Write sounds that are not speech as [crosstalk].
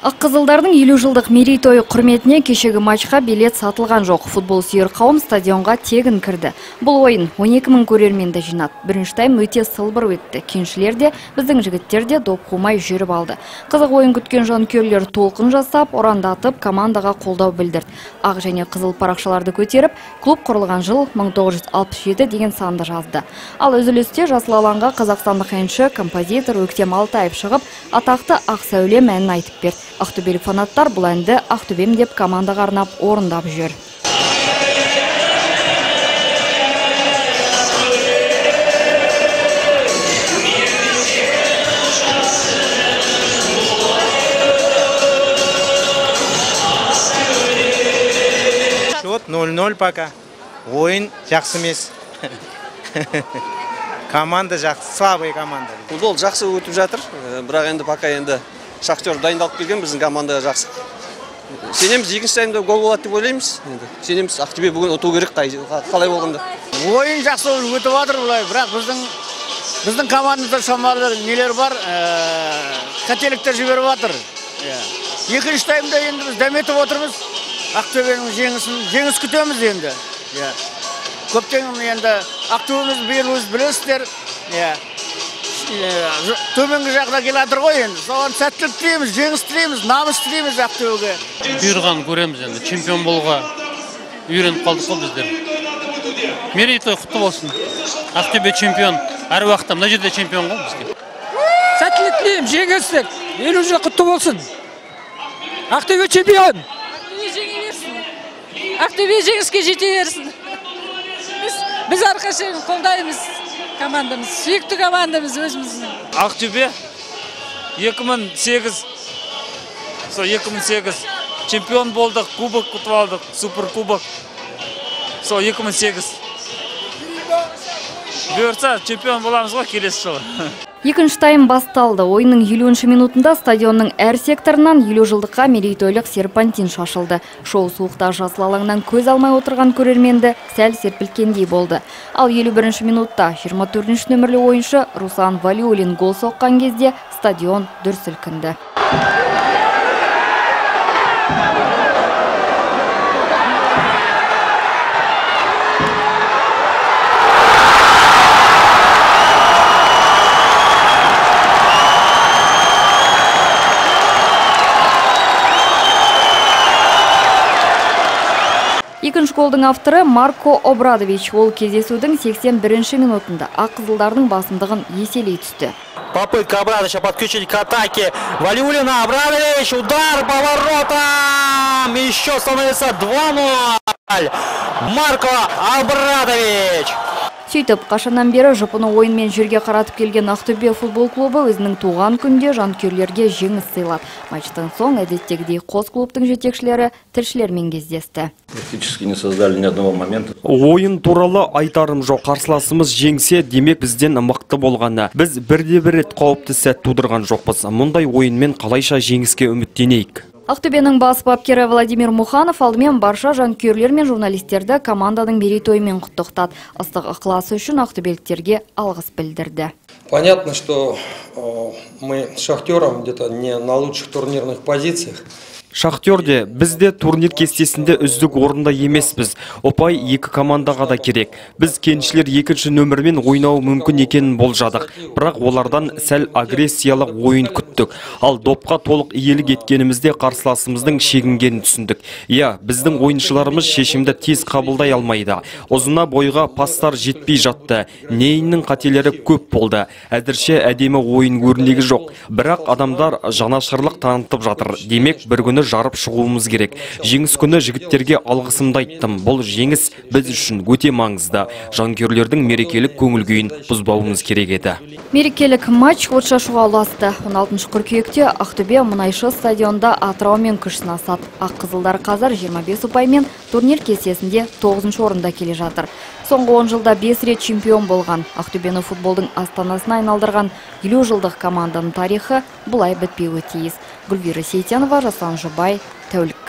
Ақ қызылдардың елу жылдық мерейтойы құрметіне кешегі матчқа билет сатылған жоқ. Футбол сүйер қауым стадионға тегін кірді. Бұл ойын 12 мың көрерменді жинады. Бірінші тайм өте сылбыр өтті. Кеншілер де, біздің жігіттер де доп қумай жүріп алды. Қызық ойын күткен жанкүйерлер толқын жасап, орандатып, командаға қолдау білдірді. Ақ және қызыл парақшаларды көтеріп, клуб құрылған жыл 1967 деген санды жазды. Ал үзілісте жасыл алаңға қазақстандық әнші, композитор Өктем Алтаев шығып, атақты Ақ сәуле мәнін айтып берді. Ақтөбелік фанаттар бұл әнді Ақтөбем деп командаға арнап орындап жүр. Счет 0-0 пока. Ойын жақсы емес. [laughs] команда жақсы, слабый команда. футбол жақсы өтіп жатыр Э, бірақ енді пока енді шахтер дайындалып келген біздің командаға жақсы. Сенеміз екінші таймда гол болады деп ойлаймыз. Енді сенеміз ақтөбе бүгін ұту керек қалай болғанда. Ойын жақсы өтіп жатыр былай бірақ біздің біздің командада шамалы нелер бар? Ә, қателіктер жіберіп жатыр иә екінші таймда енді біз дәметіп отырмыз. Ақтөбенің жеңісін жеңіс күтеміз енді. Иә көптен енді ақтөбеміз биыл өз білесіздер. Иә төменгі жақта келе жатыр ғой енді соған сәттілік тілейміз жеңіс тілейміз намыс тілейміз ақтөбеге бұйырғанын көреміз енді чемпион болуға үйреніп қалдық қой біздер. Мерейтой құтты болсын. Ақтөбе чемпион. Әр уақытта мына жерде чемпион ғой бізге. Сәттілік тілеймін жеңесіздер елу жыл құтты болсын. Ақтөбе чемпион. Ақтөбе жеңе берсін ақтөбе жеңіске жете берсін. Біз біз әрқашан қолдаймыз. Командамыз сүйікті командамыз өзіміздің ақтөбе 2008 сол 2008 чемпион болдық кубок ұтып алдық супер кубок сол 2008 бұйырса чемпион боламыз ғой келесі жылы. Екінші тайм басталды. Ойынның 50 минутында стадионның әр секторынан 50 жылдыққа мерейтойлық серпантин шашылды. Шоу суықта жасыл алаңнан көз алмай отырған көрерменді сәл серпілткендей болды. Ал 51 минутта 24 нөмірлі ойыншы Руслан Валиулин гол соққан кезде стадион дүр сілкінді. Голдың авторы Марко Обрадович. Ол кездесудің 81 минутында ақ қызылдардың басымдығын еселей түсті. Попытка Абрадовича подключить к атаке. Валиулина, Абрадович, удар по воротам. Еще становится 2-0. Марко Абрадович. Сөйтіп, қашаннан бері жұпыны ойынмен жерге қаратып келген Ақтөбе футбол клубы өзінің туған күнде жанкүйерлерге жеңіс сыйлады. Матчтан соң әдеттегідей қос клубтың жетекшілері тілшілермен кездесті. Практически не создали ни одного момента. ойын туралы айтарым жоқ қарсыласымыз жеңсе демек бізден мықты болғаны біз бірде бір рет қауіпті сәт тудырған жоқпыз мұндай ойынмен қалайша жеңіске үміттенейік Ақтөбенің бас бапкері Владимир Муханов алдымен барша жанкүйерлер мен журналистерді команданың мерейтойымен құттықтады. Ыстық ықыласы үшін ақтөбеліктерге алғыс білдірді. Понятно, что э, мы с Шахтером где-то не на лучших турнирных позициях. Шахтерде біз де турнир кестесінде үздік орында емеспіз. Ұпай екі командаға да керек. Біз кеншілер екінші нөмірмен ойнау мүмкін екенін болжадық. Бірақ олардан сәл агрессиялық ойын күттік. Ал допқа толық иелік еткенімізде қарсыласымыздың шегінгенін түсіндік. Иә біздің ойыншыларымыз шешімді тез қабылдай алмайды. Ұзына бойға пастар жетпей жатты. Нейннің қателері көп болды. Әзірше әдемі ойын өрнегі жоқ. Бірақ адамдар жанашырлық танытып жатыр. Демек бір күні жарып шығуымыз керек жеңіс күні жігіттерге алғысымды айттым бұл жеңіс біз үшін өте маңызды жанкүйерлердің мерекелік көңіл күйін бұзбауымыз керек еді Мерекелік матч отшашуға ұласты. 16 қыркүйекте Ақтөбе мұнайшы стадионда Атыраумен күш сынасады. Ақ қызылдар қазір 25 ұпаймен турнир кестесінде 9 орында келе жатыр. Соңғы 10 жылда 5 рет чемпион болған. Ақтөбені футболдың астанасына айналдырған 50 жылдық команданың тарихы бұлай бітпеуі тиіс. Гүлвира Сейтенова, бай тәулік